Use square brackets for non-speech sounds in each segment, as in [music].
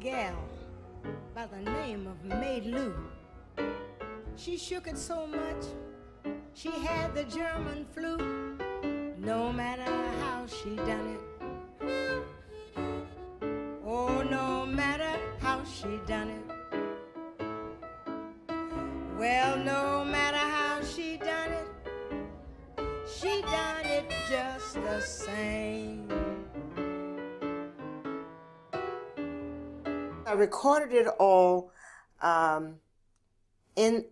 gal by the name of Maid Lou. She shook it so much, she had the German flu. No matter how she done it. Oh, no matter how she done it. Well, no matter how she done it, she done it just the same. I recorded it all um, in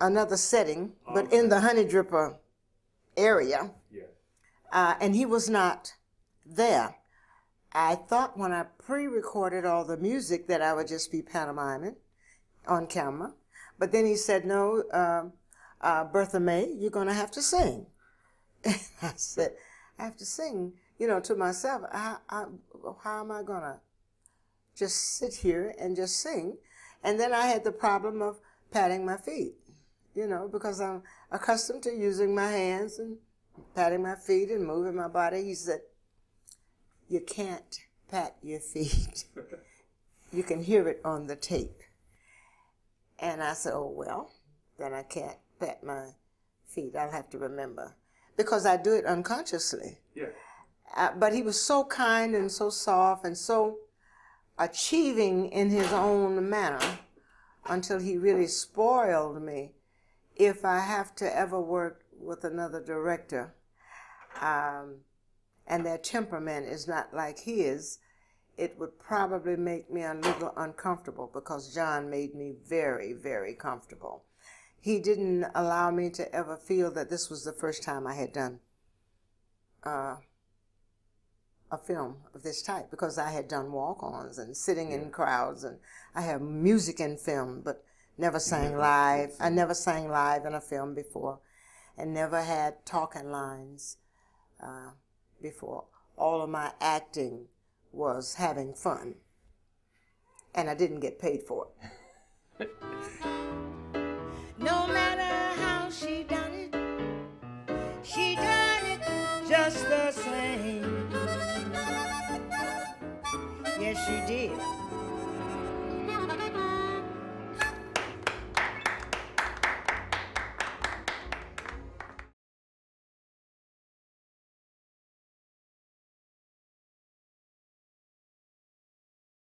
another setting, but in the Honeydripper area. Yeah. Uh, and he was not there. I thought when I pre recorded all the music that I would just be pantomiming on camera. But then he said, No, um, uh, Bertha Mae, you're going to have to sing. [laughs] I said, I have to sing, you know, to myself. How, how, how am I going to just sit here and just sing? And then I had the problem of patting my feet, you know, because I'm accustomed to using my hands and patting my feet and moving my body. He said, You can't pat your feet. [laughs] you can hear it on the tape. And I said, Oh, well, then I can't pat my feet. I'll have to remember. Because I do it unconsciously. Yeah. Uh, but he was so kind and so soft and so achieving in his own manner until he really spoiled me. If I have to ever work with another director, um, and their temperament is not like his, it would probably make me a little uncomfortable because John made me very, very comfortable. He didn't allow me to ever feel that this was the first time I had done uh, a film of this type because I had done walk-ons and sitting in crowds and I have music in film but never sang live. [laughs] I never sang live in a film before and never had talking lines uh, before. All of my acting was having fun and I didn't get paid for it. [laughs] No matter how she done it, she done it just the same. Yes, she did.